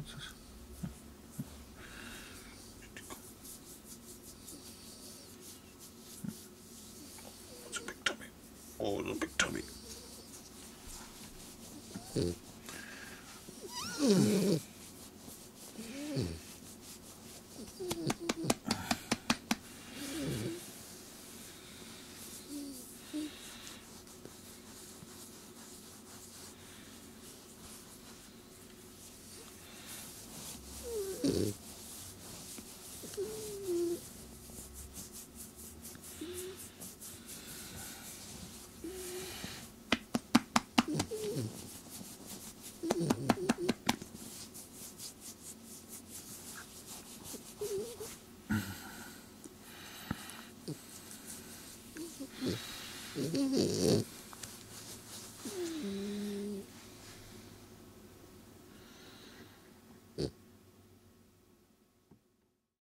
what's? It's a big tummy. Oh, it's a big tummy. ウフフフ。